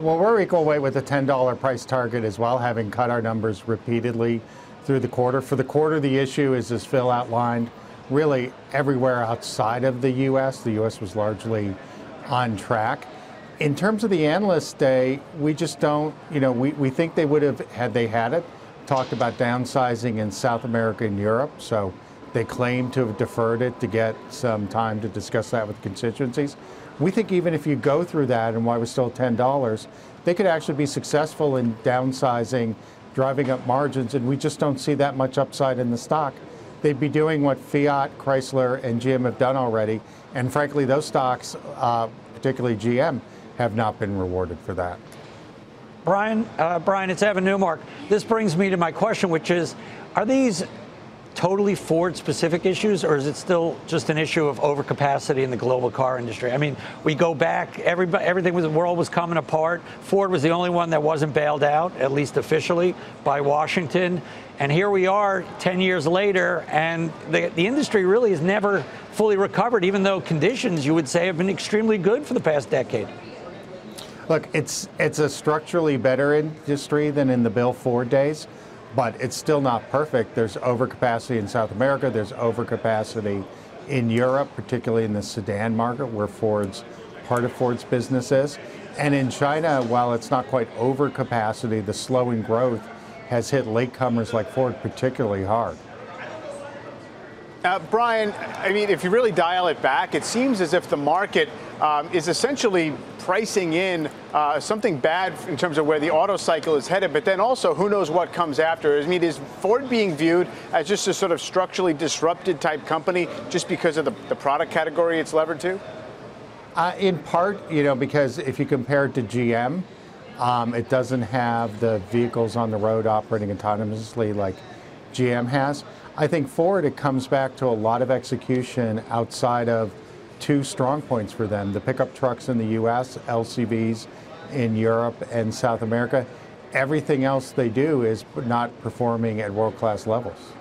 Well, we're equal weight with a $10 price target as well, having cut our numbers repeatedly through the quarter. For the quarter, the issue is, as Phil outlined, really everywhere outside of the U.S. The U.S. was largely on track. In terms of the analyst day, we just don't, you know, we, we think they would have, had they had it, talked about downsizing in South America and Europe. So they claim to have deferred it to get some time to discuss that with constituencies. We think even if you go through that and why we're still $10, they could actually be successful in downsizing, driving up margins, and we just don't see that much upside in the stock. They'd be doing what Fiat, Chrysler, and GM have done already, and frankly, those stocks, uh, particularly GM, have not been rewarded for that. Brian, uh, Brian, it's Evan Newmark. This brings me to my question, which is, are these totally Ford specific issues, or is it still just an issue of overcapacity in the global car industry? I mean, we go back, everybody, everything was, the world was coming apart. Ford was the only one that wasn't bailed out, at least officially, by Washington. And here we are 10 years later, and the, the industry really has never fully recovered, even though conditions, you would say, have been extremely good for the past decade. Look, it's it's a structurally better industry than in the Bill Ford days but it's still not perfect. There's overcapacity in South America, there's overcapacity in Europe, particularly in the sedan market where Ford's part of Ford's business is. And in China, while it's not quite overcapacity, the slowing growth has hit latecomers like Ford particularly hard. Uh, Brian, I mean, if you really dial it back, it seems as if the market um, is essentially pricing in uh, something bad in terms of where the auto cycle is headed, but then also who knows what comes after. I mean, is Ford being viewed as just a sort of structurally disrupted type company just because of the, the product category it's levered to? Uh, in part, you know, because if you compare it to GM, um, it doesn't have the vehicles on the road operating autonomously like GM has. I think Ford, it comes back to a lot of execution outside of two strong points for them the pickup trucks in the US, LCVs in Europe and South America. Everything else they do is not performing at world class levels.